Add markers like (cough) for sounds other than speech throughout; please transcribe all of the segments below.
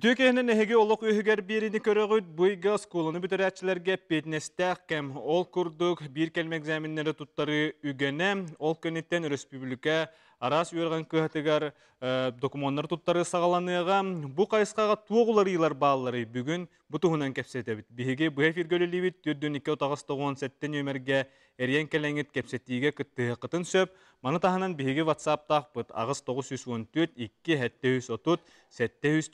Үтүү кеһинен эһиги олох үһүгер биrini көрөгүт буйга скулуну бүтөрәчилерге петнестәк кем ол курдук бир келме экзаменнери туттары үгене ол көнеттен республика арас үөрган кыһатыгар документтар туттары сагаланыга бу кайыскага туогуларыйлар баалары бүгүн бутуһунан кепсетебит биһиги бу эфиргөлүлибит түрдүн икки отагыс тогон сеттен өмерге эриен келеңит кепсетиге кыттыһы кытын сөп маны он төрт икки хетте жүз отут сетте жүз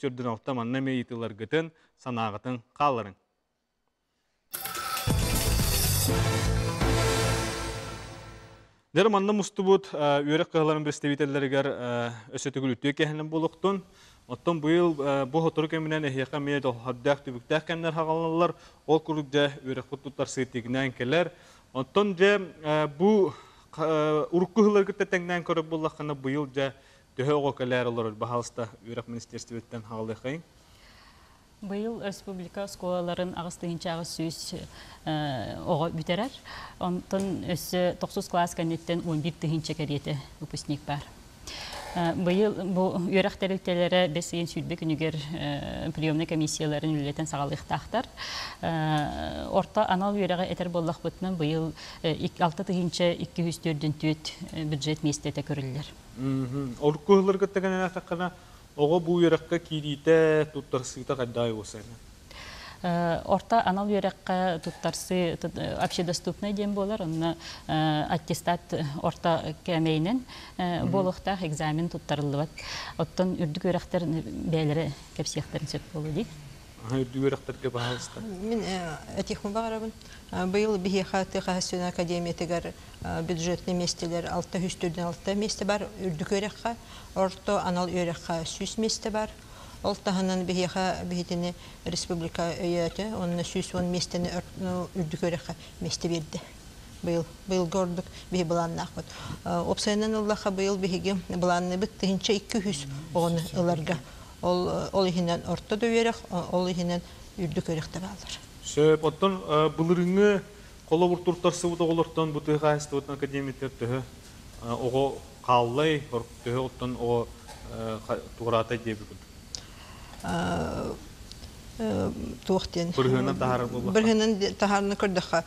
Дер манна мустубут үйрек кыһаларын представительлеригер өсөтүгүл үтүө кеһинен болуктун. Оттон быйыл бу хотур кеминен эхияка мие дол хаддах түбүктах кемнер хагалалар ол курукда үйрек хуттуттар сыйтигинен келер. Оттон же бу уруккыһылар гытта теңнен көрөп буллахана быйыл же төһө ого келер олар бахалста үйрек министерстветтен хагалыхай. Быйыл республика сколаларын ағыстығынча ағыз сөз оға бүтерер. Онтын өсі 9 класс кәнеттен 11 тыгынча кәреті выпускник бар. Быйыл бұл үйрәқтәріктелері бес ең сүрбе күнігер приемны комиссияларын үлілетін сағалықтақтар. Орта анал үйрәға әтер боллақ бұтынан быйыл 6 тыгынча 204 төт бюджет местеті көрілілер. Оркуһылар гыттаган әтәккана Оға бу үйрәккә кирите туттарсыйта кайдай осына. Орта анал үйрәккә туттарсы общедоступный дем болар, онна аттестат орта кәмейнен болықта экзамен туттарылыбат. Оттан үрдік үйрәктер бәлері кәпсияқтарын сөп болу дейк. Үрдік үйрәктерге бағалысты. Мен әтекмін бағарабын. Быйыл бихи хаты Хасюн академиятыгар бюджетный местелер 600 6 месте бар үрдік үйрәкқа. Орто анал үйрәкқа 100 месте бар. Ол таханан бихиха бихитини республика өйәте, онна 110 местени үрдік үйрәкқа месте берді. Быйыл быйыл гордук бихи буланнак бут. Опсайнан Аллаха быйыл бихиги буланны бит тыгынча 200 оны ыларга. Ол ол ихинен орто дөйрәк, ол ихинен үрдік үйрәкте балдар. Сөп оттон былырыңы кола буртуртарсы бут оголортон бу тыга хастыгын академиттер төһө ого каллай төһө оттон ого туграта деп бүгүн. Туохтен Бырһынан тахары булла. Бырһынан тахарны көрдөха.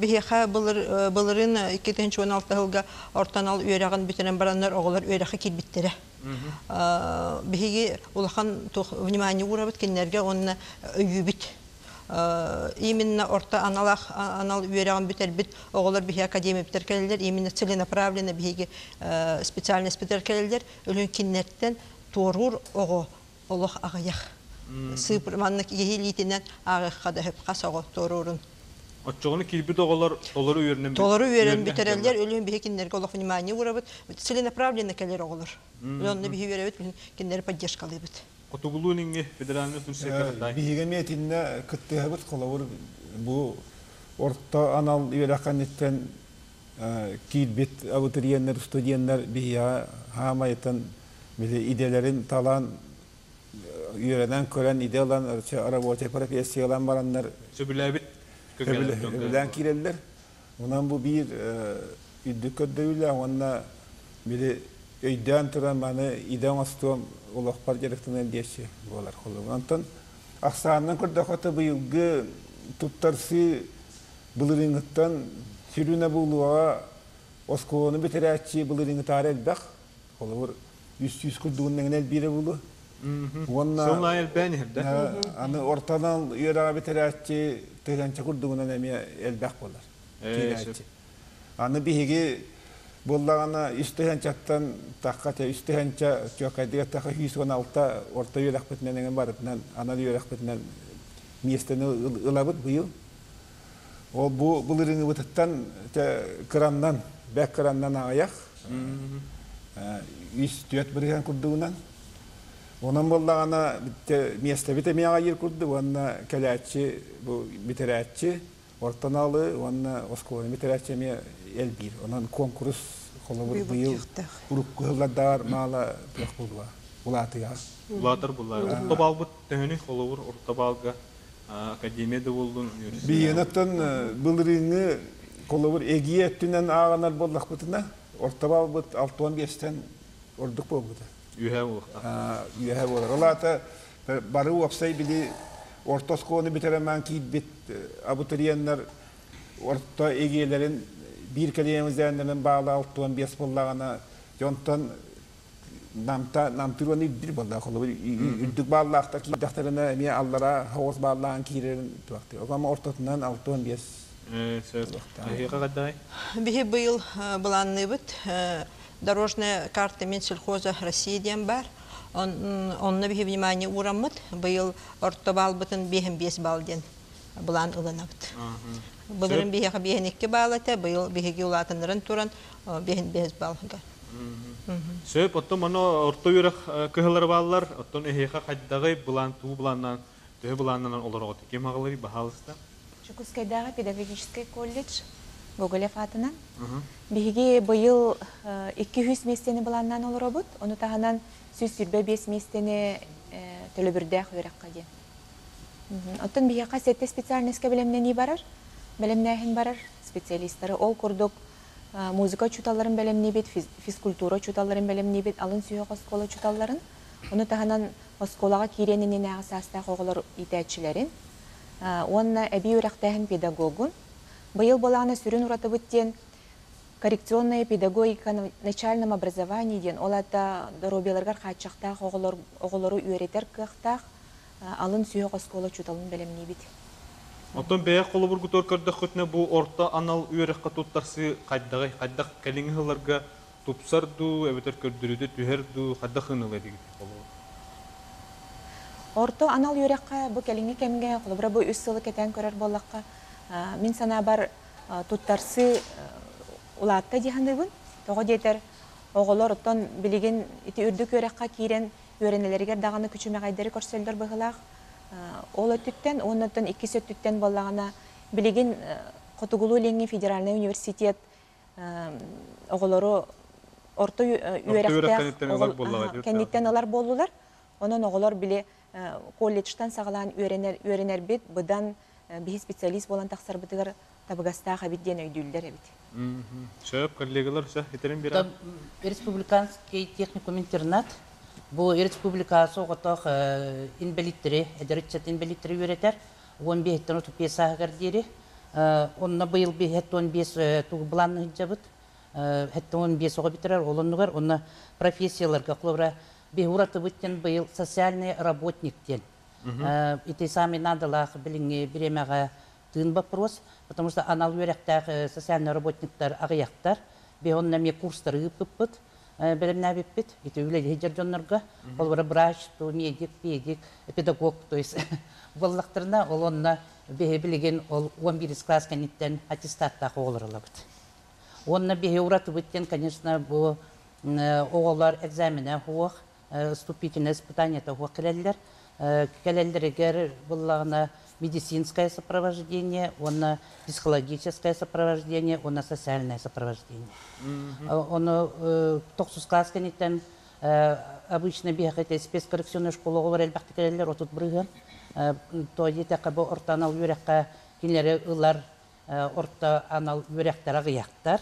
Бихеха былыр былырын 2016 елга ортанал үйрәгән битенен бараннар оголар үйрәхә килбиттере. Бихиги улахан тух внимание урабыт киннәргә онна өйүбит. Именно орта аналах анал үйрәгән битер бит оголар бихи академия битер келдер. Именно целенаправленно бихиги специальный битер келдер. Өлөн киннәртен торур ого олох агаяк. Сыпыр маннык ехилитинен агыкка да хөп касого торурун. Отчоғыны килбит оголар толору үйренен Толору үйрен битерелдер өлөн бихи киннерге олох внимание урабыт. Целенаправленно келер оголар. Өлөнне бихи үйрәбит киннер поддержкалыбыт. Бу орто анал хамайтын биле иделерин талан үйренен көрен Сөбүләбит. Ondan aksandan kurda kota bu yılgı tuttarsı bılırıngıttan sürüne buluğa oskonu bitiräçi bılırıngı tarel bak. Kolu yüz yüz kurduğundan el biri bulu. Onunla Сонла ел бәнерде. аны ортадан тегәнчә күрдүгенә әмә элбәк булар. Кирәче. Аны биһиге буллагана истәһәнчәттән таққата истәһәнчә чөкәдә тақы 116 орта үйрәк бетнән барытнан аны үйрәк бетнән местене ылабыт быел. Ол бу булырыны бутаттан краннан бәк аяк. Ис төт Онан боллағана место бите мияға ер күрді, онна кәләтші, битерәтші, ортаналы, онна осколы битерәтші ме ел бир. Онан конкурс қолы бір бұйыл мала бұлақ болуа. Улатыр академияда бұлырыңы түнен ағанар бұтына, орта балбыт 6-15-тен ордық. Үйәһә болар. Олата бары битеремен кийбит абутурияннар орта эгелерин бир калемизэннен баала алтуан бес боллагана жонтон намта кийдахтарына эме аллара огама алтуан бес быйыл буланныбыт дорожная карта Минсельхоза России диэн бар. Он- Онна биһи внимание ураммыт. Быйыл орто балбытын бехем бес бал диэн булан ыланабыт. Былырын биһиға бехен икки бал эте, быйыл биһиги улатынырын туран о, бехен бес балга. Сөп, оттон моно орто үрэх кыһылар баалар, оттон эхиха хаддагы булан туу буланнан, төһө буланнан олорого кем агалары бахалыста. Чукускайдағы педагогический колледж Гоголев атынан. Биһиги быйыл э, 200 местени буланнан ол робот. Оны тағанан 125 местени төлөбүрдәк өрәккә ди. Оттон биһига сетте специальностька белемнени барар. Белемнәһин барар специалистлары ол курдук э, музыка чуталларын белемни бит, физ- физкультура чуталларын белемни бит, алын сүйөк оскола чуталларын. Оны тағанан осколага киренинен агысаста оголор итәчиләрин. Онна әби үрәктәһен педагогун. Быйыл баланы сүрін ураты бүттен коррекционная педагогика на начальном образовании ден олата доробияларга хачактах оголору үйретер кыхтах алын сүйөк оскола чуталын белемни бит. Оттон бэйэ колу бургутор көрдөх хөтне бу орто анал үйрэх туттарсы кайдагы кайдак келиңи хыларга тупсарду, эбетер көрдүрүдү түһерду, кайдак хынылы дигит болу. Орто анал юрекка бу келинги кемге холбра бу үс сылы кетен көрөр боллакка а, мин сана бар туттарсы улаатта дихандыбын того детер оголор оттон билигин ити үрдүк юрекка кирен үйренелергер даганы күчүмө кайдары көрсөлдөр быгылак ол өттүттен оннотон икки сөттүттен боллагана билигин котугулуу ленги федеральный университет а, оголору орто дит, кенниттен олар болулар онон оголор биле э, колледжтан сагалаан үйренер үйренер бит э, биһи специалист болан тахсар бытыгар табыгастаах бит диэн өйдүүллер эбит Сөп, коллегалар, сө, етерин бир. Там республиканский техникум интернат. Бу республика соғытық инвалидтері, әдірітчет инвалидтері үйретер. 15 отып песа гардери. Онна быйыл би хетті 15 туғы бұланны жабыт. Хетті 15 оға бітірер, олынығыр. Онна профессияларға құлыбыра би ураты бүттен быйыл социальный работниктен. Ити сами надалақ біліңе біремеға тыын вопрос, потому что анал үйрәктәг социальный работниктар агыяктар, бе он наме курстар ыппыт, белемнә биппит, ите үле хеҗер жоннарга, ол бара врач, то медик, педик, педагог, то есть (laughs) боллактарына ол онна бе билеген ол 11 класс каниттен аттестатта кылырылабыт. Онна бе ураты биттен, конечно, бу оголар экзамене хуак, вступительное испытание то хуак келелер, келелерегер буллагына медицинское сопровождение, он психологическое сопровождение, он социальное сопровождение. Он токсус класс каниттен обычно бегает спецкоррекционная школа олар әлбәтте келелер отут брыгы. То ете кабы орта анал юрекка кинләре ылар орта анал юректар агыяктар.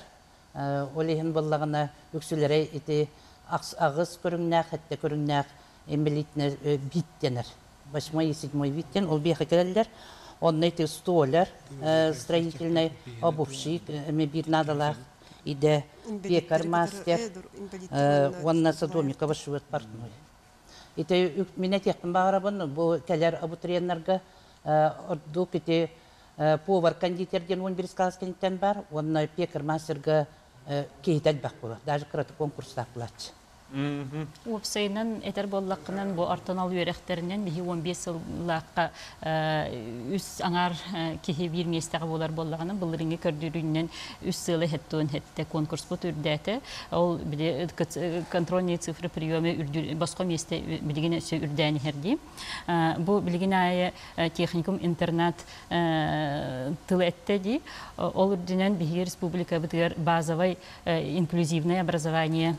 Олеген буллагына үксүләре ите агыс көрүңнәк, хәтта көрүңнәк эмбелитне биттенер. Восьмой и седьмой виттен, ол беха келелер. Он эти столер, строительный обувщик, ми бир надалах, иде пекар мастер, он на садомика вашует портной. Ите мене техпен бағарабын, бұл кәлер абутриенлерге ордук ите повар кондитерден он бір скаласкенттен бар, он пекар мастерге кейтәл бақ болады, даже қыраты конкурста бұлатшы. Уопсайынан этер боллаққынан бу артанал үйрәхтерінен бихи 15 сыллаққа үс аңар кихи бир местағы болар боллағынан бұлырыңы көрдірінен үс сылы хеттуын хетте конкурс бұт үрдәті. Ол биде контрольные цифры приемы басқа месте билеген өсі үрдәні херди. Бу билеген айы техникум интернат тылы әтті ди. Ол үрдінен бихи республика базовый инклюзивное образование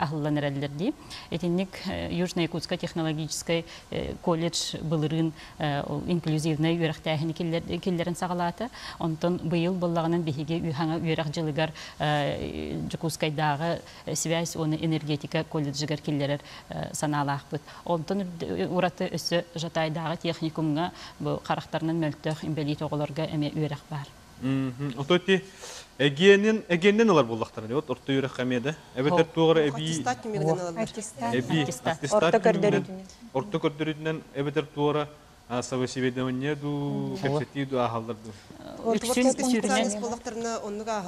ахыллан әрәллерди. Этинник Южно Якутска технологический э, колледж былырын э, ол инклюзивный үйрәхтәһин киллерин сагалаты. Онтон быйыл боллагынан бихиге үйхаңа жылыгар Жукускайдагы связь оны энергетика колледжигер киллерер саналаахпыт. Онтон ураты өссө жатайдагы техникумга бу карактарынан мөлтөх имбелит оголорга эме үйрәх бар. Ототи эгенен эгенен алар буллактар. Вот орто юрек хамеда. Эбетер эби Аттестат алалар. Аттестат. эби Аттестат. көрдөрүдүнен. Орто көрдөрүдүнен эбетер тугара собеседование ду оннуга.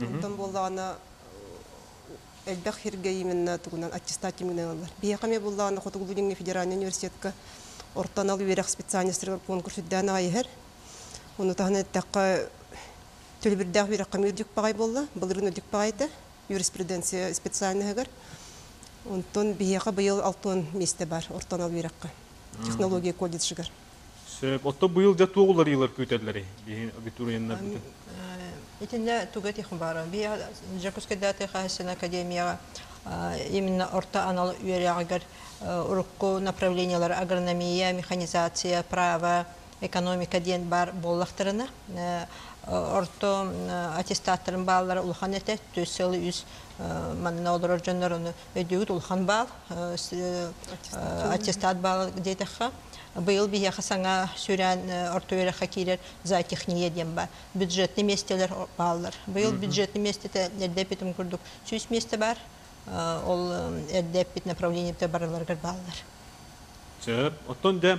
Онтон боллагана элбэх хирге именно тугунан аттестат боллагана Хотугулудинге федеральный университетка ортанал үйрек специалисттер конкурс тахны төлбірдәқ үйрек қамыр дүк бағай болла, бұлырын өдік бағайды, юриспруденция специальныгар. Онтон бияқа быйыл алтын месте бар ортанал үйрекқа. Технология колледжигар. Сөп отто быйыл да тугулар йылар күтәдләре. Бихин абитуриеннар бүтән. Итинде тугат ихм бара. Би Жакускайда Техасин академияга именно орта анал үйрәгәр урукку направлениялар агрономия, механизация, право, экономика ден бар боллактарына. Орто аттестаттарын баллары улхан эте төсел үз манна олар жоннор оны өдөгүт улхан бал аттестат бал дейтеха. Быйыл бия хасаңа сүрән орто үйрәхә килер зоотехния дем бар. Бюджетный местелер баллар. Быйыл бюджетный местете лерде битим күрдүк. Сүз месте бар. Ол эрде бит направлениеде барларга баллар. Сөп оттон да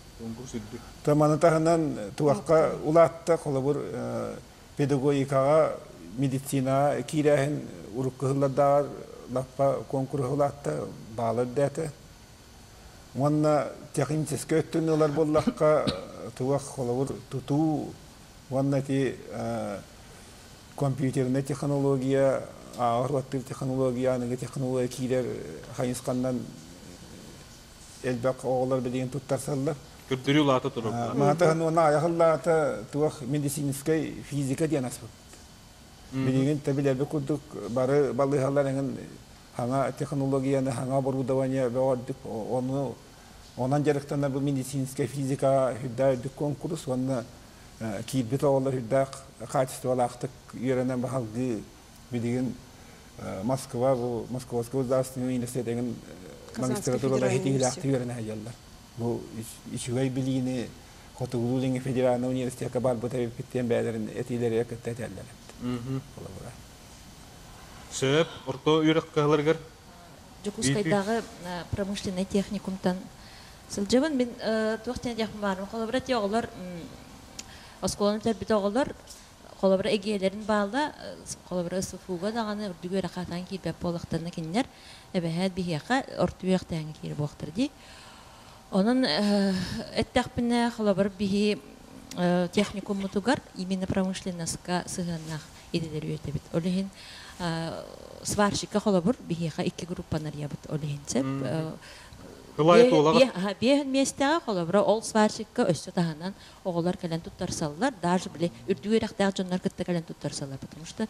Таманы тахынан туакка улатта холовур педагогикага медицина кирахен уруккылладар лаппа конкурс улатта балар дәте. Манна технический өттүнөлөр боллакка туак холовур туту ванна ти компьютерный технология агырлаттыр технология аныгы технология килер хайынскандан элбак оголар билген туттарсаллар Хаңа технологияны хаңа оборудование беордук оны онан жарыктана бу медицинская физика хүдда дүк конкурс. Онна кийбит оголар хүдда качестволактык үйренен бахалгы билеген Москва бу Московский государственный университет эңин Казанский магистратурада федеральный хетигилакты үйренен хаяллар бу ичугай билигини Хотугулудинге федеральный университетке бар бу табип биттен бәлерин этилери экеттетеллер. Сөп орто үйрек каларгар. Жукускайдағы промышленный техникумтан сылжабын мен туақтен яқын барым. Қолабыра теоғылар, осколаны тәрбіт оғылар, қолабыра эгелерін қолабыра дағаны үрдігі кейбәп болықтарына кейір болықтыр дей. Onun эттәхпіне қолабыр бихи техникум мутугар именно промышленностька сыгыннах иделер үйөтө бит. Олехин сварщикка қолабыр бихиха икки группанар ябыт олехин сеп. Кылай тулагар. Бехин местега қолабыр ол сварщикка өссө таханан оголар келен туттарсаллар, даже биле үрдүгөрөк жоннар кытта келен туттарсаллар, потому что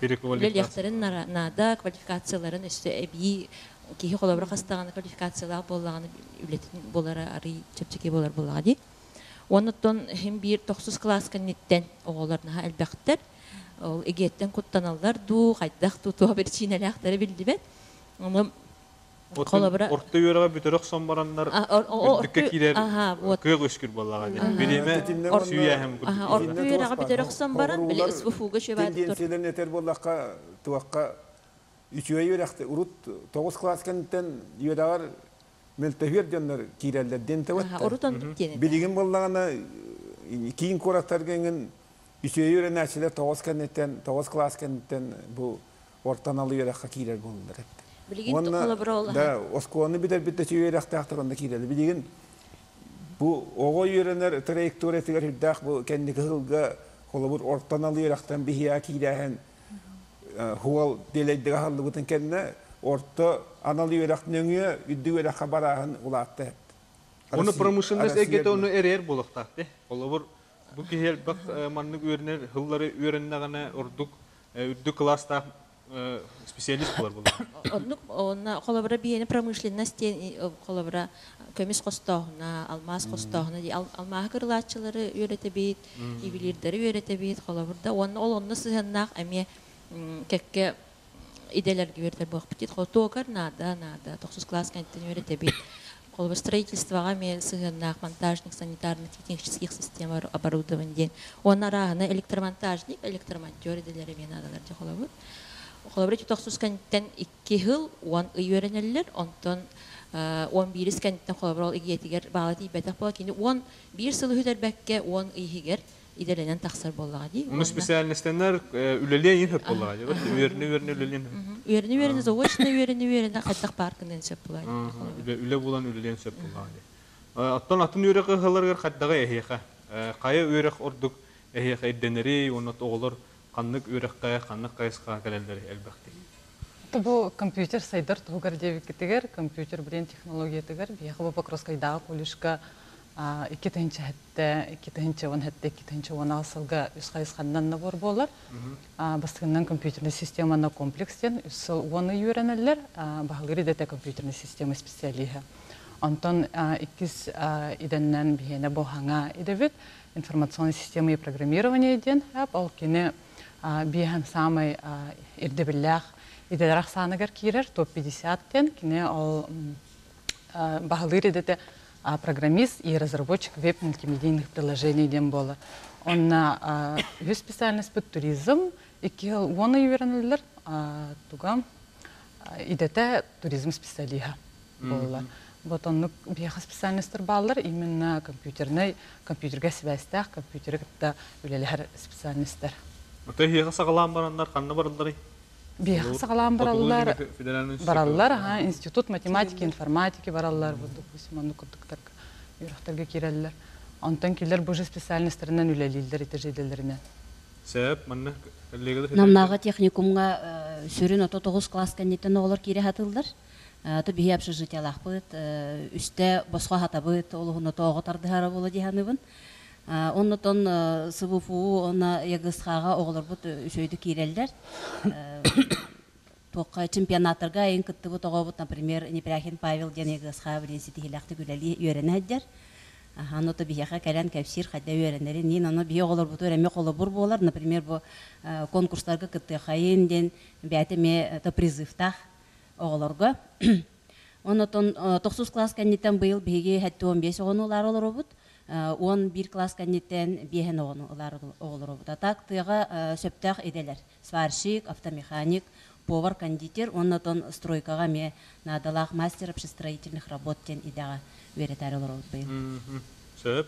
Переквалификация. Лельяхтарын нада квалификацияларын өсті әбей кейі қолабыра қастағаны квалификациялар болағаны үлетін болары ары чепчеке болар болаға дей. Онытон хем бир 9 класс кәнеттен оғыларына әлбәқтер. Ол егеттен құттаналар ду, қайдақ тутуға бір чинәләқтері білді бет. Оны қолабыра... Орто үйрек бүтерек сомбараннар. Дүкке килер. Ага, вот. Кыйл өскүр боллага. Биреме сүйәһем. Ага, орты үйрәға бітер оқсан баран, біле ұсфуфуға шөбәді тұр. Тенденцияларын үчүгө үйрәкте урут 9 класс кенттен үйрәгәр мелтәһир дөннәр кирәлләр ден Ага, тәвәттә. орутан тені. Билеген боллагана кийин корактар генген үчүгө үйрәнәчләр 9 кенттен 9 класс кенттен бу ортан алып үйрәккә кирәл. Да, кирәле. Билеген траектория бихия кирәһен халлы бутын кенне орто анал йөрәк нөңе үддү йөрәк бараһын улатты. Оны промышленность Россия- эгете оны эрер болуктакты. Олобур бу кихел бак маннык үрнер хыллары үреннәгәне ордук үрдү класста э, специалист булар булар. Оннук онна колобра биене промышленность колобра көмүс костогуна, алмаз костогуна ди алмаа кырлаачылары үйрөтө бит, ибилирдери үйрөтө бит колобурда. Онна ол онна сыһыннак эми м, кекке иделерге бердер бак бит. Хотогар нада нада 9 класс кенттен үйрөтө бит. Колобра строительствоға мен сыһыннак монтажник санитарных технических систем оборудования. Онна рахына электромонтажник, электромонтер иделери мен адалар ди колобур. Холобры тутаксус кенттен 2 жыл он үйренелер, онтон он бирис кенттен холобры ол игетигер бала тибетак бола кини он бир сыл хүтер бәкке он ийгер иделенен таксар боллага ди. Уны специалисттер үлеле ин хөп булар. Үрне үрне үлелен. Үйрени үйрени заочно паркынан сөп була. Үле үле булан үлелен. Аттан атын үрек хылларга хаттага эхеха. Кая үрек ордук эхеха иденери, оны тоголор каннык үреккә, каннык кайска келелдер әлбәттә. Бұл компьютер сайдар тугар компьютер технология коллежға екі тәнчі хәтті, екі тәнчі он хәтті, екі тәнчі он алсылға үс болар. Компьютерный системаны комплекстен, оны үйренелер, компьютерный система специалиға. Онтон иккис иденнен информационный система и программирование ол самый ирдебиллях иделерах саныгар кирер топ 50-тен кине ол бахалыр идете программист и разработчик веб-мультимедийных приложений ден бола. Онна өз специальность бит туризм, ики ел оны үйренелер тугам идете туризм специалиха болла. Вот он бияха специальностьтер баллар именно компьютерный компьютерге связьтах компьютерге үлелер барандар, барылдары. Бияха сагалам бараллар, бараллар, ха, институт математики, информатики бараллар, вот, допустим, аны курдуктар, юрахтарга киреллер. Онтан килер бу же специальностьтеринен үлелилдер, итежеделеринен. Сәп, манны легелер. Намнага техникумга сүрін ото 9 класс кәннеттен оғылар кире хатылдар. Аты бихи общежитиялах быт, үсте босқа хатабыт, олығын ото оғытардыхара болы диханыбын. Оннотон СВФУ, онна ягысхаға оғылар бұт үшөйді кирелдер. Тоққа чемпионаттарға ең кітті бұт оға бұт, например, Непряхин Павел ден ягысхаға білен сетихилақты күләли үйрені әддер. Аны то бияха калян кәпсир хәдә үйрәнәләр. Нин аны бия олар бу төреме колы бур болар, например, бу конкурсларга кытты хайын ден бәтеме то призывтах оғыларға. (clears throat) Онотон 9 класс кәннеттен быйыл биге хәтті 15 оғынулар олар обут. 11 класс кәннеттен биген оғынулар олар обут. Атак тыга сөптәх иделер. Сварщик, автомеханик, повар, кондитер, онотон стройкага ме надалах мастер общестроительных работ тен идага веретар олар обут быйыл. Сәп.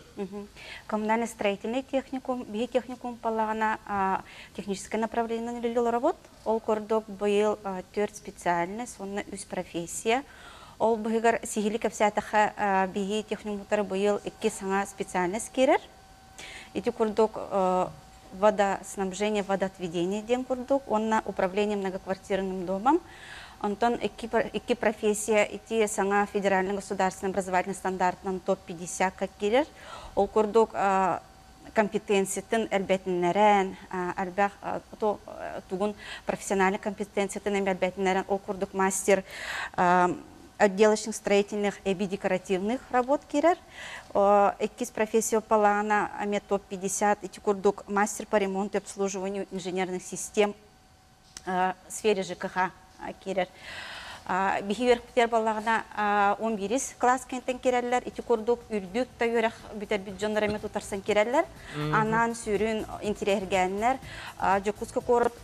Коммунальный строительный техникум, биги техникум паллағана техническое направление лилил работ. Ол кордок быйыл төрт специальность, онна үз профессия. Ол быгар сихили капсатаха биги техникумтар быйыл икки саңа специальность керер. Ити курдок водоснабжение, водоотведение ден курдок, онна управление многоквартирным домом. Антон iki профессия ити саңа федеральный государственный образовательный стандартынан топ-50 как керер. Ол курдук компетенциятын тугун профессиональный компетенциятын әлбәтінлерін, ол курдук мастер отделочных строительных и декоративных работ керер. Экис профессия палана аме топ-50 ити курдук мастер по ремонту и обслуживанию инженерных систем в сфере ЖКХ керер. Бихивер птер баллагына 11 класс кенттен керерлер, ити курдук үрдүк та юрах бүтер бюджетнар эме тутарсан керерлер. Анан сүрүн интерергенлер, жокуска корот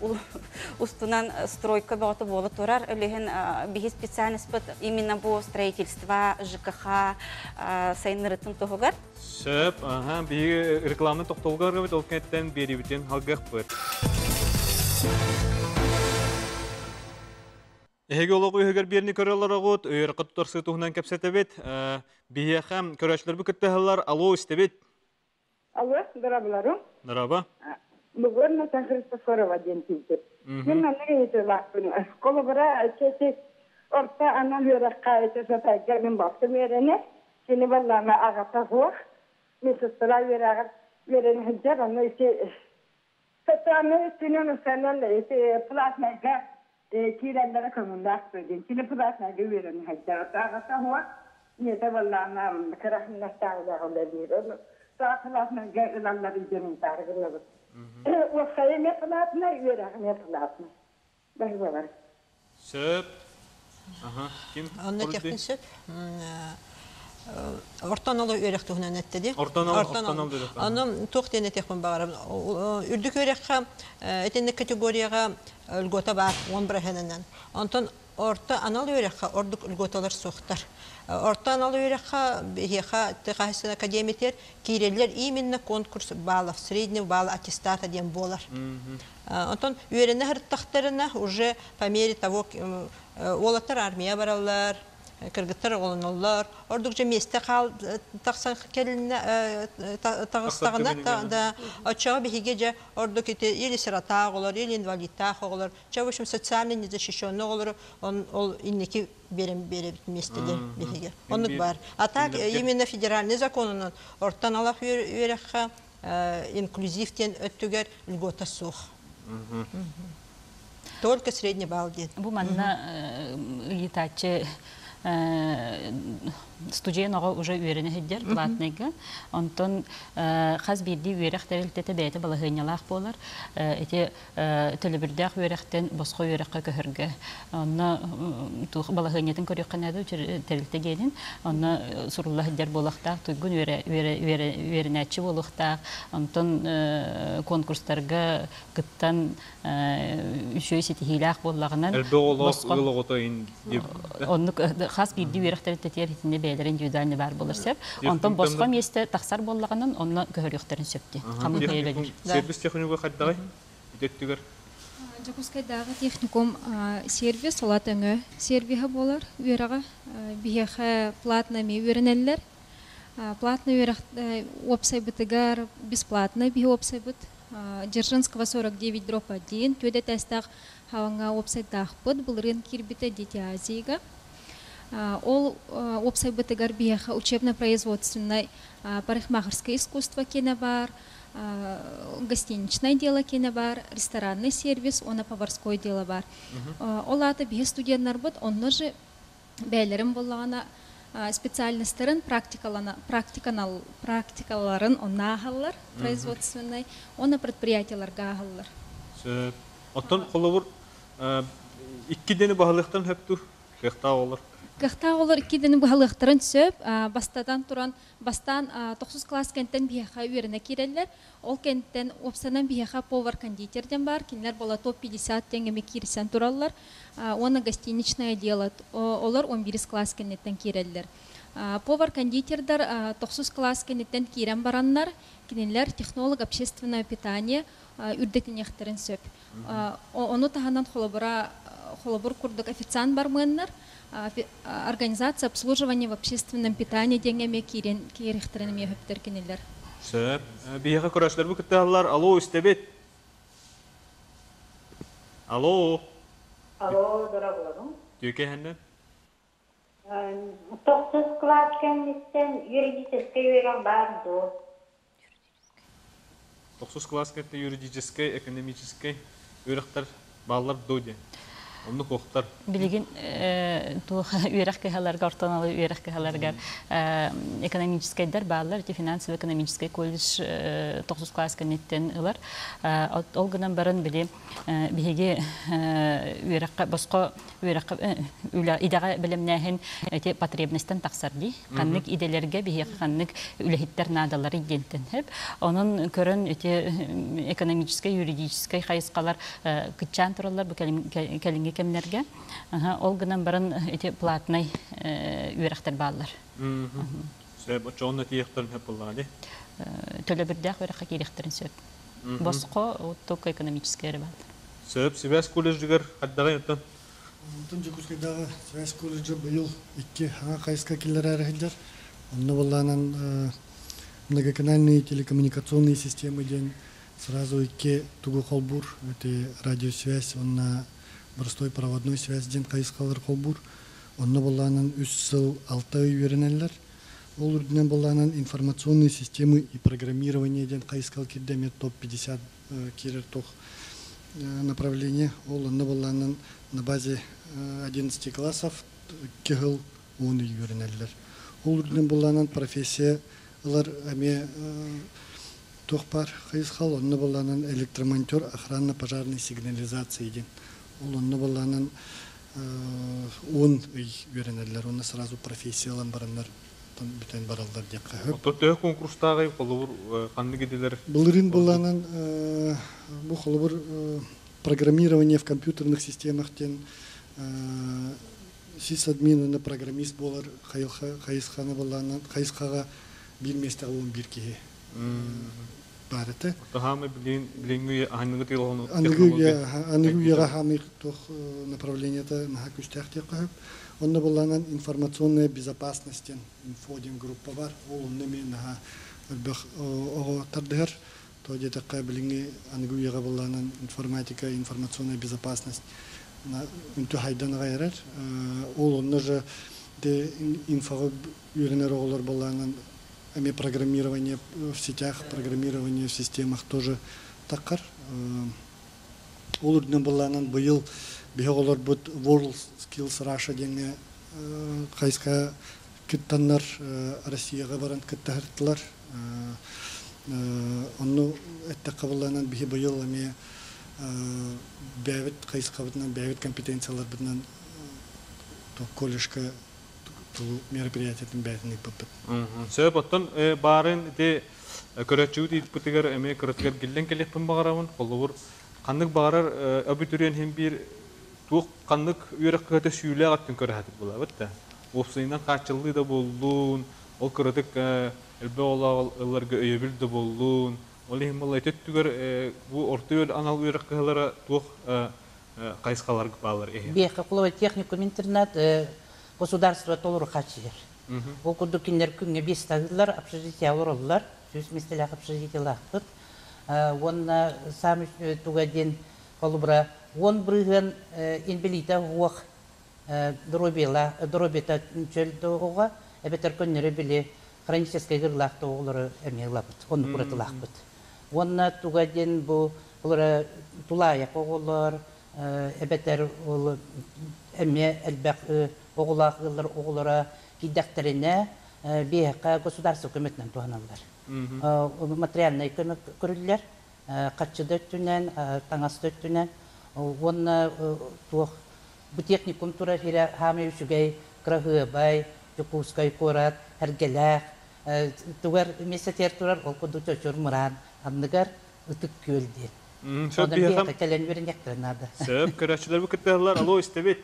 устунан стройка багыты болы турар. Өлеген бихи специальность бит именно бу строительство ЖКХ сайнырытын тогугар. Сөп, аха, биги рекламны токтолгар бит ол кенттен бери битен халгах бит. Эһеге олог үйөгер берни көрөлөр огут, өйрөккө тутарсы туһунан кепсетебит. Биһэхэм көрөчлөр бу кыттыһылар, алло истебит. Алло, здравствуйте. Нараба. Бүгін Натан Христофорова ден тийтіп. Мен мәнне ете лақпын. Колыбыра чети орта анан өрек кайты сатайга мен бақты мерене. Сені баллама ағата хуақ. Мен сыстыра өрек верен хыджар, аны ете Сатаны ким? Онна Құрды? техник сөп. Ортан алу өрек туһунан әттеди. Ортан ал- ортан ал өрек. Аны тух дене техпен багарам. Үрдүк өрекка этенне категорияга үлгөтө бар 10 бирәһеннән. Онтон орта анал өрекка ордук үлгөтөлөр сухтар. Орта анал өрекка бехеха техасына академиятер киреллер именно конкурс баллов, средний балл аттестата дем болар. А, Онтон үйрене хырттахтарына уже по мере того, э, э, олаттар армия баралар, э, кыргыттар олоноллар, ордук же месте кал э, тахсан келине тагыстагына Тахсар да. очага бихиге же ордук ите или сирата олар, или инвалидта олар, чавышым социально незащищенный он ол иннеки берем бере местелер бихиге. Онук бар. А так э, именно федеральный законунан ортан алах үйрекха инклюзивтен өттүгер льгота сух. Только средний балл ден. Бу манна 嗯 студия нога уже үйрене хеддер платныйга. Онтон хаз бирди үйрек терилтете бәйте балахынялах болар. Эти төлөбүрдәк үйректен боско үйреккә көһөргө. Онна тух балахынятын көрөккәнәдә терилте генин. Онна сурулла хеддер болакта туйгун үйре үйре үйренәче болакта. Онтон конкурстарга гыттан үшөй сетихилах боллагынан Әлбе олог боско- ылык отойын деп. Хас бирди үйрәхтәр тәтер итинде бәйләр индивидуальный бар булыр сеп. Онтон боско тәмле- месте тахсар боллаганын онны көһөрүхтәрен сөпти. Камын бәйләр. Сервис техникуга хаддагай. Идеттигер. Жакускайдағы техникум сервис олатыңы сервиха болар үйрәгә биһәхә платно ми үйрәнәләр. А, Платно үйрәк опсай битегар бесплатно би опсай бит. А, Дзержинского 49 дроп 1 төдә тәстәк хаваңа опсай тахпыт бул рынок кирбите Дети Азига. Ол опсай битегар биһәхә учебно-производственное а, парикмахерское искусство кене бар. гостиничное дело кене бар, ресторанный сервис, она поварское дело бар. Ол аты бие студенттар бут, онны же бәйләрем буллагана а, специальностьтарын практикалана практиканал практикаларын онна агаллар производственный, оны предприятияларга агаллар. Сөп. Оттон холовур икки дени баһалыктан хөптү. Кыхта олар. Кахта олар киден баһалыктарын сөп, а, бастадан туран бастан а, 9 класс кенттен биһаха үйренә кирәлләр. Ол кенттен опсанан биһаха повар кондитерден бар, кинләр бола топ 50 теңгеме кирсән тураллар. Оны гостиничное дело. О- Олар 11 класс кенттен кирәлләр. А, Повар кондитердар а, 9 класс кенттен кирән бараннар, кинләр технолог общественное питание а, үрдәтенехтерен сөп. Оны таһанан холобыра холобур курдык официант бармыннар. Организация обслуживания в общественном питании деңеме кирен кирихтерен мехептер кинелер. Сөп. Биһиге көрәшләр бу кыттыһылар. Алло истебит. Алло. Алло, здравствуйте. Түйкеһенден. Тоқсыз класс кәмістен юридический үйрек бар до. 9 класс кетти юридический, экономический үйрәктәр баллар доде. Онны кохтар. Билигин ту (laughs) үйрәк кәһәләргә ортаналы үйрәк кәһәләргә экономическийдер баллар те финансово экономический колледж 9 класс кенеттен ылар. Ол гынан барын били биһиге үйрәк боско үйрәк үлә идага белемнәһен эти потребностьтен таксар ди. Каннык иделәргә биһи каннык үләһиттер надалары идентен хеп. Onun көрөн эти экономический, юридический хайскалар кытчан туралар бу кәлинге кемнәргә. Ол гынан барын эти платный үйрәктер баллар. Сөп очонны тиехтен хеп булган. Төлө бирдәк үйрәккә кирехтерин сөп. Боско уттук экономический баллар. Сөп Сибас колледжигер хаддагай оттан Антон Жукускайдағы связь колледжі биыл икки аңа қайысқа келер әріхілдер. Онны болланан многоканальные телекоммуникационные системы ден сразу икки тугу холбур, это радиосвязь, онна простой проводной связь ден қайысқалар холбур. Онны болланан үс сыл алты үй веренелер. Ол үрдінен болланан информационные системы и программирование ден қайысқал кирдеме топ-50 кирер тох направление. Ол онны болланан на базе 11 классов кегыл он үй веренелер. Ол үрдінен болланан профессия Олар әме тоқпар қайысқал, онны боланын электромонтер охранно-пожарной сигнализации ден. Ол онны боланын он үй веренелер, оны сразу профессиялан барандар бүтен баралдар деп қағып. Тоттығы конкурстағы қолыбыр қанды кеделер? Бұлырын боланын бұл қолыбыр программирование в компьютерных системах ден сисадмин, оны программист болар, қайысқаны боланын, қайысқаға бир месте он бир киһи барыты. Тахамы билин билингү аныгы тилгону. Аныгы я аныгы я хамы тох направлениета на күстәх тә кып. Онда булганан информационная безопасность инфодин группа бар. Ул неме на бих ого тардыр. То дете кабилинги аныгы я булганан информатика, информационная безопасность на. Ул онны же де инфо үйренер оголар булганан Эми программирование в сетях, программирование в системах тоже такар. Ол үрдінен болғанан бұйыл беғолар бұд World Skills Russia денге қайсқа кіттаннар Россияға баран кіттахырттылар. Оны әтті қабыланан бихи бұйыл әме бәвіт қайсқа бұдынан бәвіт компетенциялар бұдынан колледжка мероприятиятын бәтінік бұппыт. Сөп оттон барын де көрәтчүү дейт бұтығар әме көрәтігер келден келеппін бағарамын, қолуыр қандық. Опсайынан қачылы да болуын, ол өйебіл да болуын, ол түгер бұл орты өл анал құлы техникум интернат государство толыр қачылар. Ол күнді күндер күнге бес тағылар, общежития орылар, сөз местелақ общежития лақпыт. Онна сам тугаден қолыбыра, он брыган инбелита уақ дробела, дробета чөлді оға, әбетер күннері біле хронический гырлақты оғылары әмеғлапыт, оны күреті лақпыт. Онна тугаден бұл тулаяқ оғылар, әбетер ол әме әлбәқ оғылағылар оғылара киддәктеріне бейхқа государство көмөтінен туғаналар. Материальный көмөк көрілілер, қатшыды өттінен, таңасты өттінен. Оны туық бұ техникум тура хире хамы үшігей крахы бай, корат, әргеләқ. Тугар месетер турар, ол күді чөчір мұран, анныгар үтік көлден. Кәлен яқтырын ады. Сөп бұл күттәғылар, алло, істебет.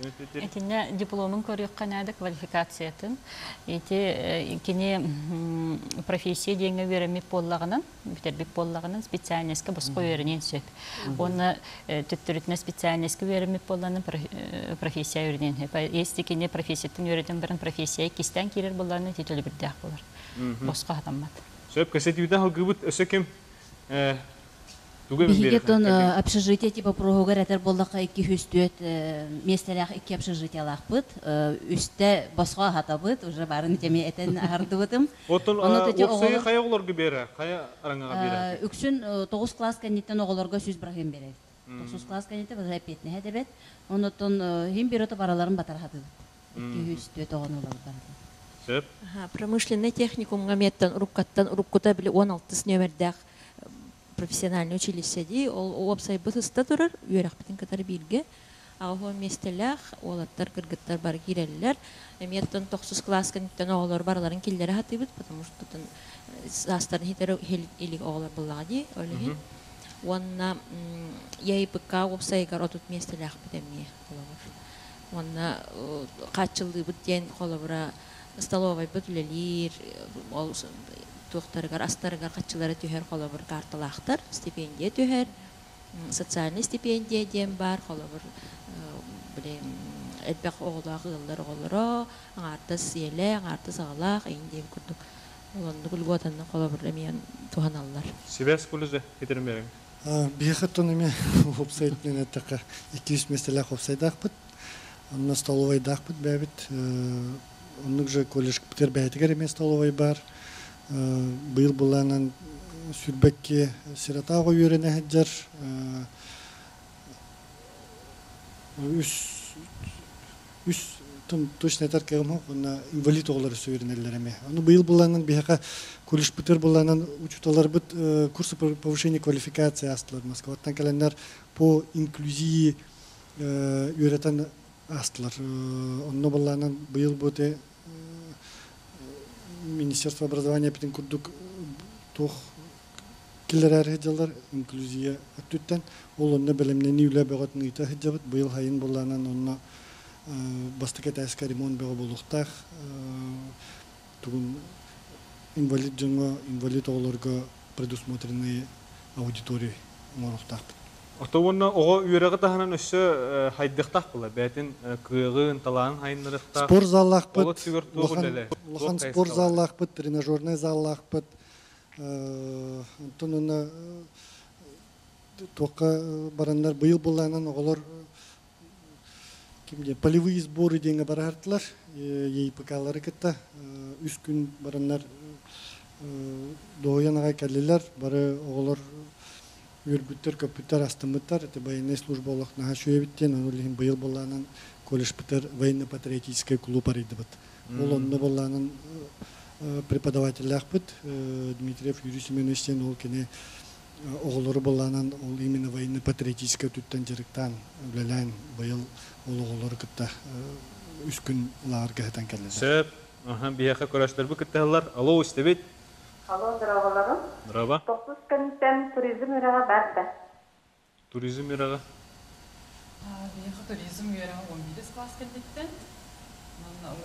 Этине дипломын көрүккан ады квалификациятын. Эти кене профессия деңе веремек боллагынан, битербек боллагынан специальностька боско веренен сөп. Оны түттүрүтүнө специальностька веремек болланын профессия веренен. Если кене профессиятын вереден бирин профессия кистен кирер болланы титулы бирдек болар. Боско адаммат. Сөп кесетивден халгыбыт өсөкем Бигетон общежитие типа боллака икки хүстүөт местелях икки общежитие баска хатабыт уже барын теме (laughs) бере. Үксүн 9 класс кенеттен оголорго сүз брахим бере. 9 класс кенетте база петне хедебет. Онотон хим бирото бараларын батар. Промышленный меттен уруккаттан уруккута били 16 нөмердәк профессиональный училище ди ол опсай бытыста турар үйрәк битен катар билге ага местелях олаттар кыргыттар бар киреллер. Эметтен 9 класс кенттен оголор барларын киллери хатыбыт потому что тен састарын хитер илик оголор буллага ди өлеги Уанна яйпыка опсайгар отут местелях битемне онна качылды бут ден холобура столовой бут үлелир ол туохтарыгар астарыгар качылары түһэр холобур карталахтар стипендия түһэр социальный стипендия диэн бар холобур билем элбек оголаах ыллар оголоро аңартыс сиэле аңартыс агалаах эйин диэн курдук олонду гулгуотанна холобур эмиен туханаллар Сибес кулузе хитерин берин. Биехаттон эме хопсайтын этака 200 местелер хопсайдахпыт. Онна столовой дахпыт бәбит. Оннук же колледж битер бәйтигер эме столовой бар. Быйыл буланан сүрбекке сиратага үйрәнә хаҗар. Үс үс тум точно айтар кегем онна инвалид оглары сөйренелер эме. Аны быйыл буланан бияка колледж битер буланан учуталар бит курсы повышения квалификации астылар Москвадан келенлер по инклюзии үйрәтен астылар. Онны буланан быйыл буте Министерство образования битен курдук тух киллер әрхеджалар инклюзия аттуттан ол онны белемнени үлә бөгөтн ыйта хеджабыт быйыл хайын буланан онны бастыка тәскә ремонт бөгө булуктах тугун инвалид жаңа инвалид оголорго предусмотренные аудитории моруктах Отовонна ого үйрәгә таһанан өссө хайдыктак була. Бәтин кыгын талаан хайнырыктак. спорт заллахпыт лохан спорт заллахпыт тренажерный заллахпыт онтон тоққа барандар быйыл буланан оголор кимде полевые сборы деңе барартылар кытта үс күн барандар доянага келдилер бары оголор үрбүттер көпүттер астымыттар это военная служба олох наха шүйебиттен анулихин быйыл буланан колледж битер военно патриотический клуб арыдыбыт ол онно буланан преподавателяхпыт Дмитриев Юрий Семеновичтен ол кене оголору буланан ол именно военно патриотический туттан жырыктан үлелән быйыл ол оголору кытта үс күн лаарга хатан келдилер Сөп, бияка көрәшләр бу киттеләр. Алло, истебит. Алло, здраволарым. Здраво. Тоқсыз көнттен туризм үрәгә барды. Туризм ирага. Бияқы туризм үйрен 11 класс кәнеттен.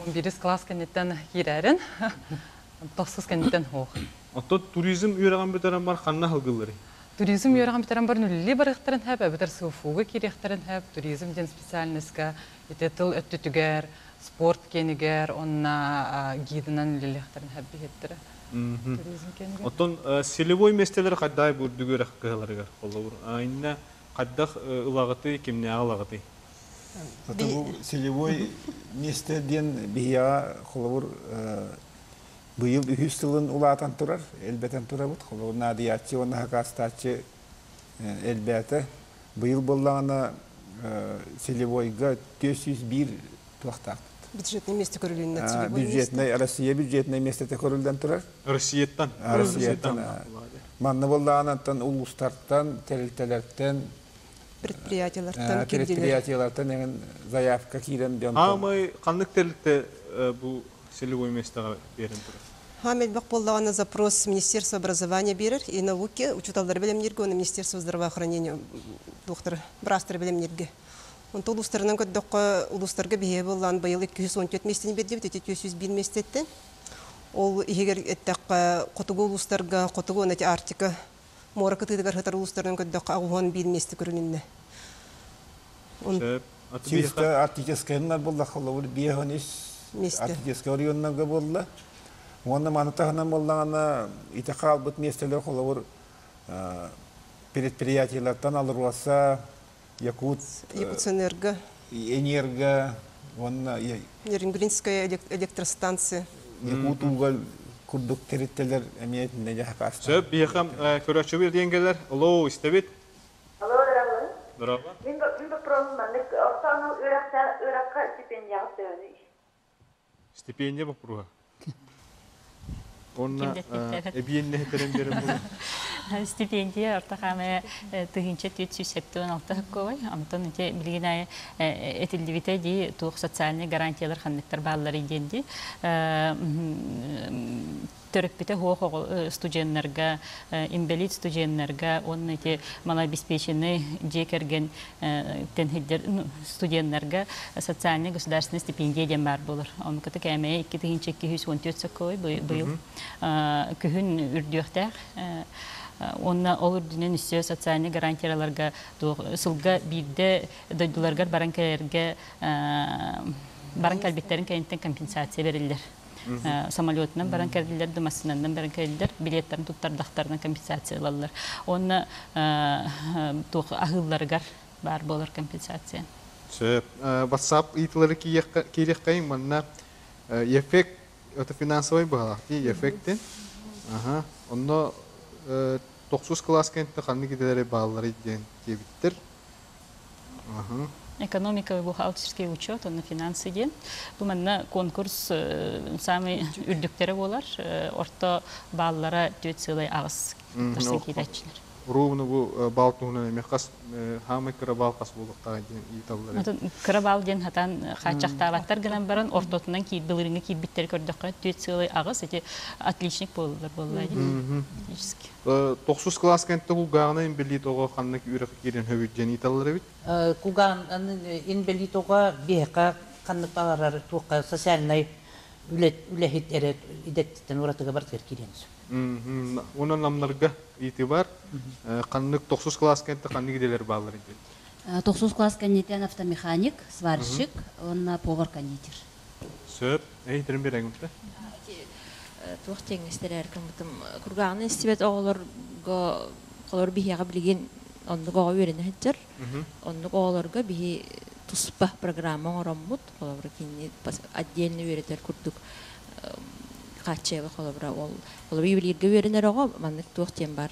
11 класс кәнеттен. Тоқсыз кәнеттен хоқ. Ото туризм үйрәгән бар хылгылары. Туризм бар туризм ден специальностька, өттүтүгәр, спорт кенигер, онна бихеттер. Отон селевой местелер каддай бурдугөр кыгаларга коллор. Айна каддах ылагыты кимне алагыты. Это бу селевой месте ден бия холовур быйыл үһүс тылын улаатан турар, элбетен турабыт. Холовур надиячы онна хакастачы элбете. Быйыл боллағана селевойга 401 туақтақ. Бюджетный месте көрүлүнүн А, бюджетный Россия бюджетный месте көрүлден турар. Россияттан. Россияттан. Манны боллағанаттан улустарттан, терилтелерттен, предприятиялардан предприятиялардан еген заявка кирен ден. Амай каннык телте бу селевой местага берен тура. Хамед бак боллагана запрос Министерства образования берер и науки, учуталдар белемнерге, оны Министерство здравоохранения доктор Брастер белемнерге. Он то улустарынан көддөккө улустарга бие боллан быйыл 214 местени берди бит 201 местетте. Ол егер эттекка котугу улустарга, котугу нати Арктика мора кытыдыгар хатар улустарынан көддөккө агуан бир месте көрүнүнне. Сөп. Чисто артическеннар болла холовур биехонис Месте. артическе орионнарга болла. Онна манытахана боллагана итакал бут местелер холовур предприятиялардан алырваса Якут Якутсэнерго, энерго онна Нерюнгринская элек- электростанция. Якут угол курдук тереттелер эмиет неже хакаста. Сөп бияхам көрәчү бир деңгелер. Алло, истебит. Алло, здраволарым. Здраво. Мен бу мен бу проблема. Ортаны үрәккә үрәккә стипендия төне. (laughs) Стипендия бапруга. Онна Кимдеттектер. эбиенне хетерен берен бу. стипендия ортахаме тыгынча түт сүсептен ите билгинай ди тух социальный гарантиялар ханныктар баллар иденди төрөппүтэ хуох студеннерга инвалид студеннерга он эти малообеспеченный жекерген тенхиддер студеннерга социальный государственный стипендия дем бар булар. Он кыты кәме 2024 сакой быйыл. Күһүн үрдүөхтәк Онна ол үрдүнен үсө социальный гарантияларга сылга бирде дойдуларга баран кәлерге баран кәлбеттерин кәйінтен компенсация берилер. Самолетынан баран кәлдилер, дымасынан баран кәлдилер, билеттерин туттардақтарынан компенсация алалар. Онна тух ахылларгар бар болар компенсация. WhatsApp итылары киерек кайын манна эффект, это финансовый бағалақты. Ага, онно тоқсус класс кентті қанны кеделері бағалары ден кебіттір. Ага. Экономика бухгалтерский учет, он на финансы ден. Бұл манна конкурс самый үрдіктері болар. Орто баллара төт сылай ағыз. Тарсын кейдәтчілер. Рубны бу бал туһунан эме хас хамы кыра бал хас булуктагы ден италлар. Атын кыра бал ден хатан хачактабаттар гынан биттер көрдөккө төт сылай ағыз. Эти отличник. Фактически. Тохсус класс кентте бу гана имбели тога ханны үрек кирен хөбүден италлар бит. Куган инбели тога бека канны баларар тука социальный үлет үлехит эре идеттен уратыга бар киренсү. Онан намнарга итибар каннык 9 класс кентте канны гиделер баллар иде. 9 класс кандидат автомеханик, сварщик, он повар кондитер. Сөп, терим береңте. Туох теңестер әркім бұтым. Күргағын істебет оғыларға қолар бихияға білген оннук оға өрені хәттер. Оннук оғыларға бихи туспа программа ораммут. Қолабыра кенне отдельно өретер күрдік қачева қолабыра ол. Қолабыра білерге өренер оға маннык туох тем бар.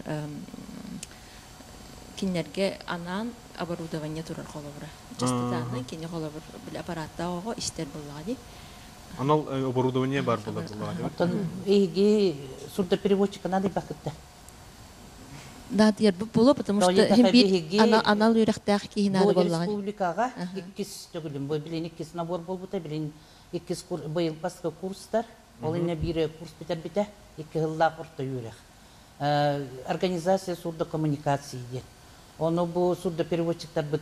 Кинлерге анан оборудование турар қолабыра. Частытаны кенне қолабыра біл аппаратта оға істер болғады. Анал оборудование бар булар. Оттон эйги сурдопереводчика надо бакытта. Да, дияр бу боло, потому что химби ана анал үрәхтәх ки надо боллаган. Республикага иккис төгүлүм, бу билен иккис набор болбута, билен иккис быйыл баска курстар, ол ине бире курс битер бите, үрәх. Организация сурдо коммуникации бу сурдопереводчиктар бит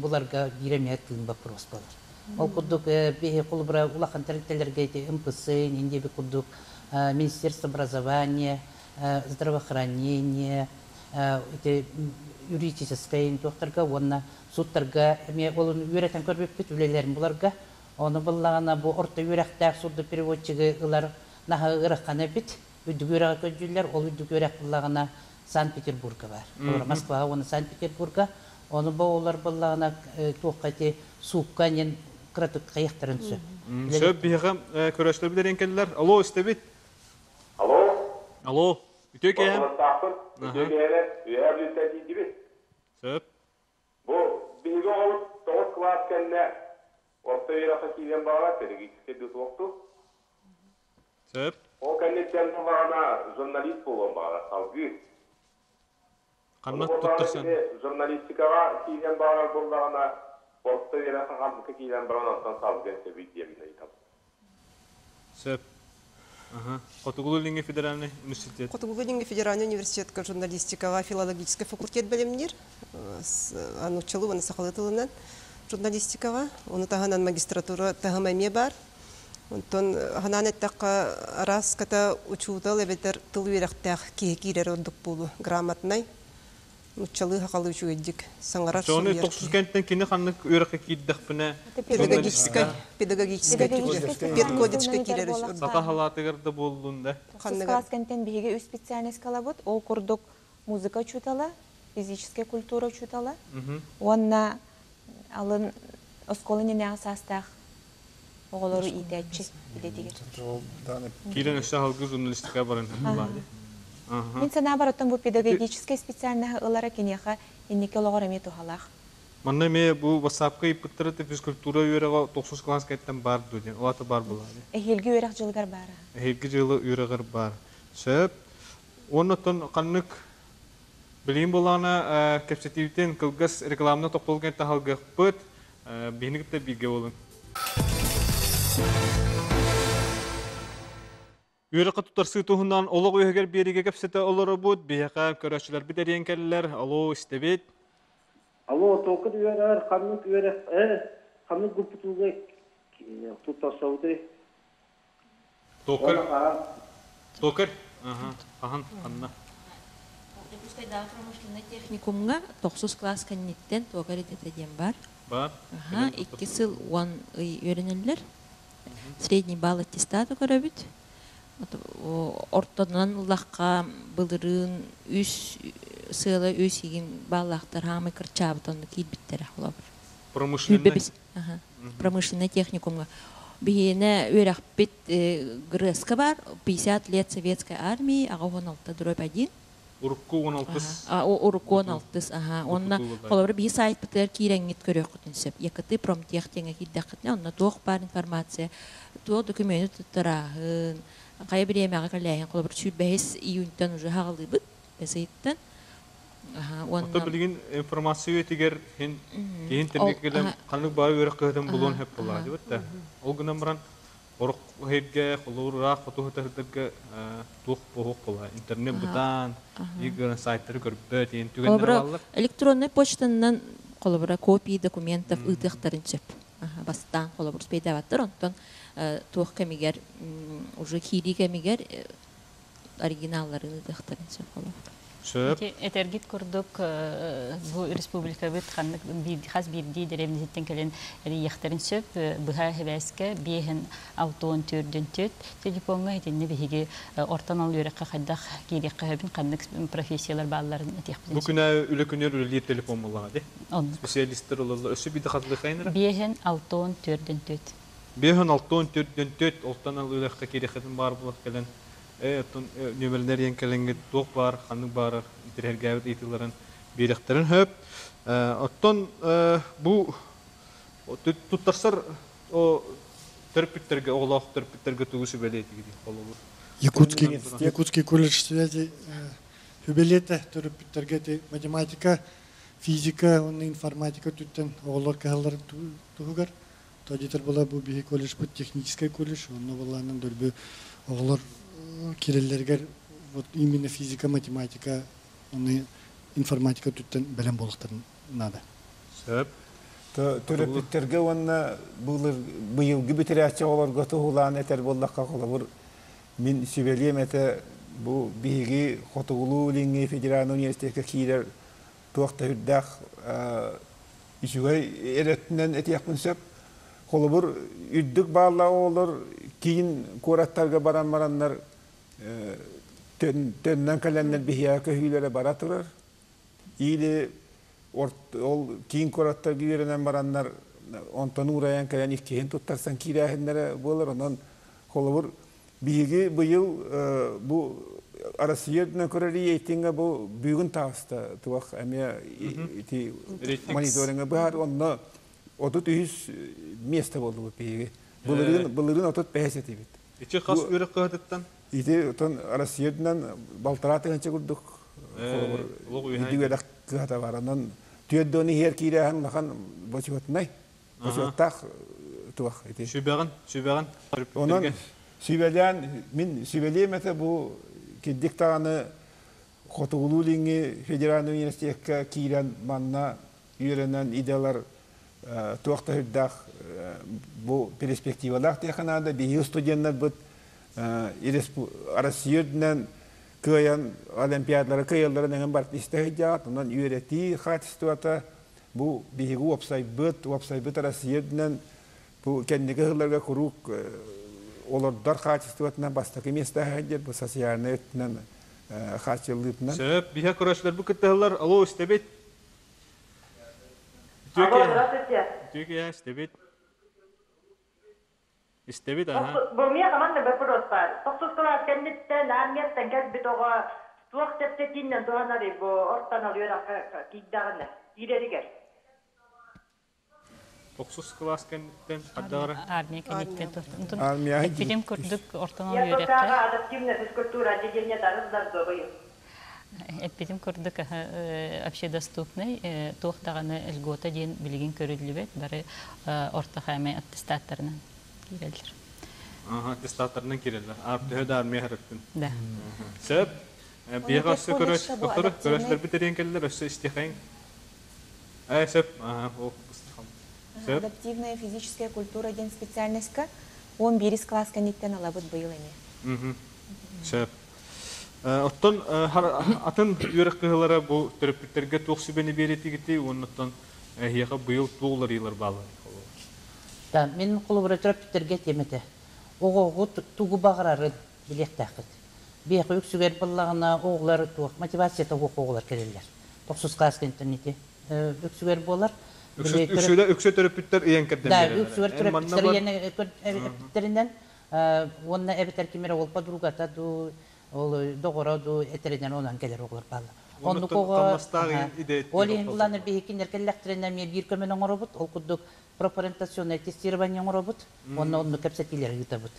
буларга биремет кылын вопрос болар. Ол кудук бехи кулбра улахан терителерге МПС, индеби кудук Министерство образования, здравоохранения, эти юридическое интуахтарга, онна суттарга, эме олын үйрәтен көрбеп бит үлелерин буларга, оны буллагана бу орта үйрәктәк судды переводчиги ылар наха ыракканы бит, үдүк үйрәк көҗүләр, ол үдүк үйрәк буллагана Санкт-Петербурга бар. Москва, оны Санкт-Петербурга, оны бу олар буллагана туаккати суукканен кратык каяктарын сө. Сөп бихем көрәшләр белән келләр. Алло, истебит. Алло. Алло. Үтөк әм. Үтөк әм. Реабилитация диби. Сөп. Бу биге ол 9 класс кенне орта вираха килен бара педагогический дут окту. Сөп. О кеннеттен бана журналист болгон бара салгы. Канат туттырсан. Журналистикага килен бара боллагана орта вираха хамка килен бара антан салгы себит демне айтам. Сөп. Ага. Котугулинге федеральный университет. Котугулинге федеральный университетка журналистикага филологический факультет. Анучылу аны сакалы тылынан журналистикага. Оны тагынан магистратура тагамаме бар. Онтон ханан эттакка раз ката учутал эбетер тыл үйрәктәк киекирер ордук булу грамотный. Учалы хакалы учуэддик. Саңарар Соны 9 кенттен кине ханнык үйрәккә киддек бине. Педагогическая педагогическая педкодечка кирер. Сата халатыгырды болдунда. Класс контент биге үз специальность калабыт, ол курдук музыка чутала, физическая культура чутала. Онна алын осколыны не асастах оголору идәтчи бидетигер. Кирен өсө халгы журналистика барын. Мен сана бараттан бу педагогическая специальная ылара кенеха иннеке логора мету халах. Манна ме бу WhatsApp-ка иптырыты физкультура үйрәгә 9 класс кайттан бар дуден. Олаты бар була. Эхилги үйрәк жылгар бара. Эхилги жылы үйрәгәр бар. Сөп оннотон каннык билим булана кепсетивтен кылгас рекламны топлалган Үйраққа тұтарсы туһунан олық үйегер береге кепсеті олары бұд, бияқа көрәшілер бідерен кәлілер, алло, істебет. Алло, токыр үйерер, қамнық үйерер, ә, қамнық гүпітуге тұтасауды. Токыр. Токыр. Ага, ахан, анна. Устайдағы промышленный техникумға 9 класс кәннеттен тоғар ететеден бар. Бар. Ага, сыл үйренелер. Средний балл аттестаты көрөбүт. Ортонан улаққа былырын үс сыйлы үс егін баллақтар хамы кырчабытын килбиттер ахлабыр. Промышленный. Ага. Промышленный техникумға. Бейіне өрәқ бит ГРСК бар, 50 лет советской армии, ага 16 дробь 1. Урукку 16. А, урукку 16, ага. Онна холобыр бии сайт битер киреңит көрөк күтүнсөп. Якыты промтех теңе киддакытна, онна тоқ бар информация. Тоқ документ эмеге калайын холобыр сүт бәһис июньтан уже Ота информация өтігер, хен кейін Ол, келем, қанық бұлуын гынан баран, орық туқ бұғық. Интернет ага. егерін сайттары дейін түгендер электронный почтанан холобыр копии документов ытыктарын сөп. Бастан холобыр спейдаваттыр, онтон туох кемигер уже хири кемигер оригиналларын ытыктарын сөп холобыр. Сөп. Этергит курдук бу республика бит ханнык хас бирди деревнитен келен эри яхтарын сөп быха хебеске биһен аутон төрдөн төт телефонга этинне биһиги ортан ал кирек ханнык профессиялар балларын этих күні үлі күнер үлі телефон. Специалисттер аутон төрдөн төт төт, ал бар келен. Әтін нөмірлер ең келенге тоқ бар, қанның бар, итерер гәбіт етілерін беректерін хөп. Оттон бұл тұттарсар төрпіттерге, оғылақ төрпіттерге түгісі бәлейті кеді. Якутский, Якутский колледж связи хүбелете төрөпүттөргө математика, физика, онны информатика түттен оголор каалар тугар. Тодитер була бу бихи колледж бу технический колледж, онны буланын дөрбү оголор киреллергер вот именно физика, математика, онны информатика түттен белем болуктарын нада. Сөп. Төрөпүттерге онна булыр быйылгы битерәче оларга туһулан этер боллакка колобур мин сибелием эте бу биги хотугулу линги федерал университетке килер туакта хүрдах ишугай эреттинен этияқпын сөп колобур үддүк баалла олар кийин кураттарга баран төннен каленнер бихия көһүйләре бара турар или Орт- ол кийин кораттар күйеренен бараннар онтон ураян каян иккеһин туттарсан кирээхиннере буолар онон холобур бииги быйыл э, бу тааста туак эме ити Рейтинг. мониторинга бар онно отут үс место болду бу бииги былырын былырын отут бәһәсети бит Ичи қас өрік қығытыттан? Ити отон Россияднан балтараты ганча курдук. Э, идигелек кыһата бар онон түйөддөни хер кирэхэн лахан бочуотнай бочуоттах туах ити. Шүбәғін, шүбәғін. онон сүйбелен мин сүйбелиемете бу киддик таганы хотугулулинги федеральный университетке кирен манна үйренен идеалар туакта хүрдах бу перспективалах теханада бии студенттер бут Россияднан кыян олимпиадалары кыяллары неген бар истехጃት онан үйрети качеството бу биһиги опсайбыт опсайбыт Россияднан бу кеннеге хылларга курук олордар бастакы места хаджер бу социальныйтынан хачылытынан Сөп, көрәшләр бу. Алло, истебет. Алло, здравствуйте. Истебет, ага. Команда вопрос бар. Тоқсыз класс кәндеттен, армияттан кәсбі тоға туақ тептетінен туғанары бұл ортан ал үйрі кейдағыны. Ирерігер. 9 класс армия Армия фильм көрдүк ортон ал Я үрекке токаға адаптивная физкультура дарыздар. Эппетим общедоступный туохтаганы льгота бары орта хаме аттестаттарынан кирелдер. Ага, аттестаттарынан киреллер. Арты да. Сөп, бияга сы көрөш, колледжда бу көрөш, адаптивный- көрөшлөр битерен келдер, өссө истихаң. Ай, сөп, ага, о, быстыхам. Сөп, Адаптивная физическая культура ден специальностька 11 класс каниттен алабыт быйыл мгм. Сөп. Оттон атын бу беретигити, балы. Да, мен қолыбыра төрөптүттерге темете. Оғоғу тугу бағырары билектақыт. Бияқ өксүгер боллағына оғылар туақ мотивацията оқ оғылар керелер. Тоқсыз класс интернете өксүгер болар. Өксүлө өксө төрөпүттер ыян керден Да, берелер. өксүгер Эн манна төрөптүттер бар- ене эпиттеринен онна эбетер кимере ол подругата ду ол доғора ду этеринен онан келер оғылар балы. Онуттан таммастагы идея Оли уланы бихикинер келлектеринен мен бир көмөн оңоробут, ол кудук пропорентационное тестирование оңоробут, онна онны кепсетилер ютабут.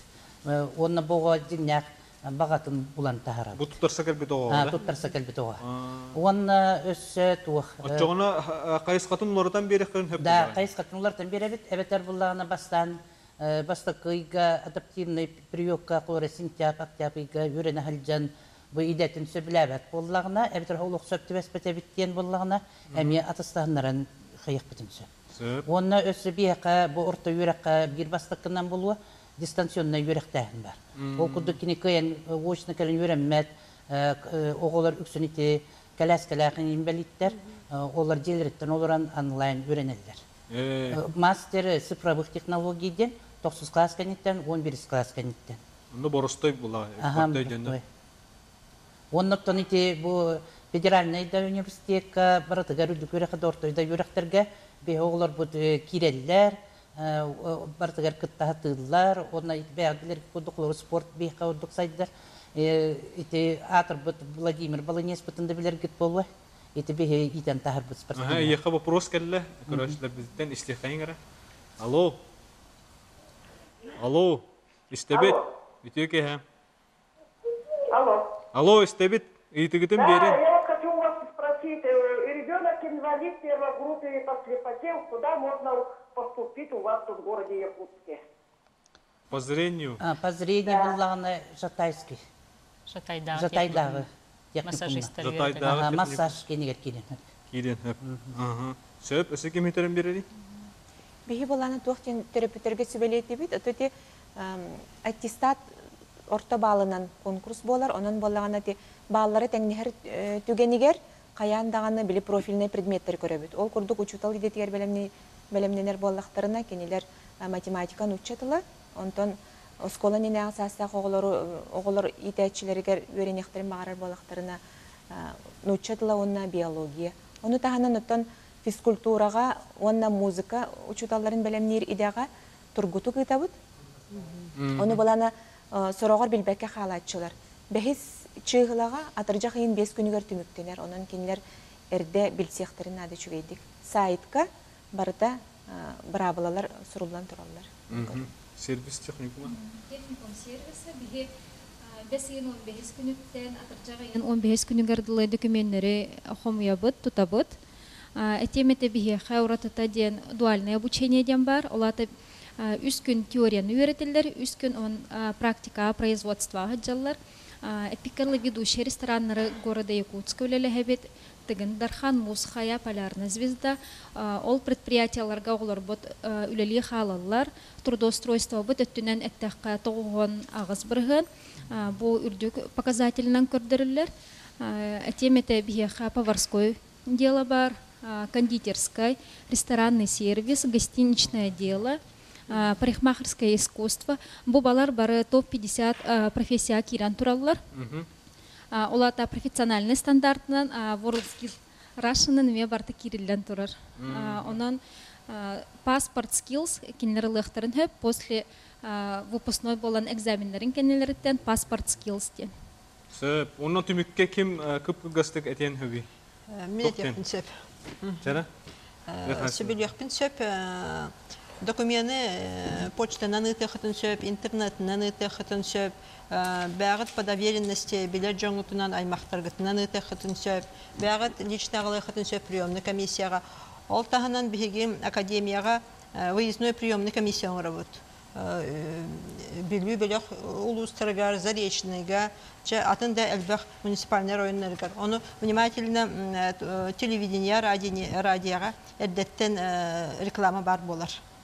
Онна бого динняк багатын булан тахара. Бу тутарса келбит А, туттарса келбит өссө кайыс Да, кайыс катынлардан беребит, эбетер буллагына бастан баста кыйга адаптивный приёкка кора сентябрь, октябрьга халҗан бу идәтен сөбләбәт буллагына, эбетер холык сөптебәс бетәбиттен буллагына, әми атастаннарын хыйык битен сөп. Сөп. Онна өсі бияқа, бұл орта үйрекқа бір бастықынан болуы, дистанционный үйректәһін бар. Ол күдді кені көйен, очны кәлін үйренмәт, оғылар үксін ите, кәләс кәләқін инвалидтер, олар желіріттен оларан онлайн үйренелер. Мастер цифровых технологийден 9 класс кәнеттен 11 класс кәнеттен. Онда боростой була. Ага, көптэй боростой. дені. Оннықтан ите бұл федеральный да университетка баратыгар үдүкөрөкө дортойда юректерге бе бу киреллер онна спорт урдук сайдылар ите атыр бут Владимир Баланес бутында билер гит болва ите бе итен тахар бут Ага, вопрос Алло. Алло. Истебет. Ха. Алло. Истебет. Итігітін Да, я вот хочу у вас спросить, э, ребенок инвалид первой группы по слепоте, куда можно поступить у вас тут в городе Якутске? По зрению. А, по зрению буллагына Жатайский. Жатайдағы. Жатайдағы. Массажистер Жатайдағы Ага, техникум. массаж кенегер. Кейден. Ага. Сөп, өсі кем етерін береді? Биһи боланы терапевтерге өтөти аттестат орто балынан конкурс болар, онон боллагана ти баллары теңнихер түгенигер каяндаганы били профильный предметтер көрөбүт. Ол курдук учутал идетигер белемни белемненер боллактарына кенилер э, математиканы учатыла, онтон оскола нене асаста оголору оголор итәчилергер өренехтерин багарар боллактарына нучатыла онна биология. Оны таханан оттон физкультурага, онна музыка учуталларын белемнир идега тургуту кытабыт. Оны балана сорогор билбекке халатчылар. Бехис чыгылага атыржа кыйын 5 күнүгөр түмүктенер. Онан кинилер эрде билсехтерин ады чүгейдик. Сайтка барда брабалалар суруллан тураллар. Мгм. Сервис техникума. Техникум сервисы биһи бес йын он бес күнүттен атыржага йын он бес күнүгөр дылы документтери хомуябыт тутабыт хауратата ден дуальное обучение ден бар олата үс күн теорияны үйрөтелер үс күн он практика производства жаллар эпикарлы ведущий рестораннары города Якутска үлелехебет тыгын Дархан Мусхая Полярная звезда. Ол предприятияларга олар бот үлели халаллар трудоустройство бут өттүнен эттәккә тоғын агыз бирген бу үрдүк показателинен көрдөрүлөр этемете бияха поварской дело бар. Кондитерская ресторанный сервис гостиничное дело. Парикмахерское искусство бу балар бары топ 50 профессия киран тураллар Мгм. А, Олата профессиональный стандартынан World Skill Russian неме барты кириллен турар. А, Онан паспорт skills лыхтарын хөп после выпускной болан экзаменлерин кенелерден паспорт skills ден. Сөп, онна түмікке кем күп гастык этен хөби? Мен этепин сөп. Жана? Сөбүлөкпин сөп документы почтанан ытыхытын сөп, интернетнан ытыхытын сөп, бәғыт по доверенности билет жоңутунан аймақтаргытынан ытыхытын сөп, бәғыт лично ағылыхытын сөп приемный комиссияға. Ол таханан биһиги академияға выездной приемный комиссия оңырабыт. билүү бөлөх улустарыгар, заречныйга, атын да элбэх муниципальный районнарыгар. Оны внимательно э, телевидение, эрдеттен э, реклама бар болар.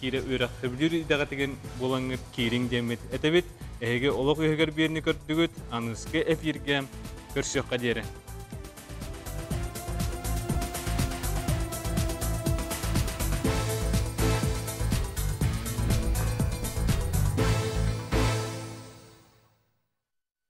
кире үйрек сөбілүү эдағатыген болаңы кирин демет. Этебет, эһиге олық үйгер биrini көрдүгүт, аныске эфирге көрсөкка дере.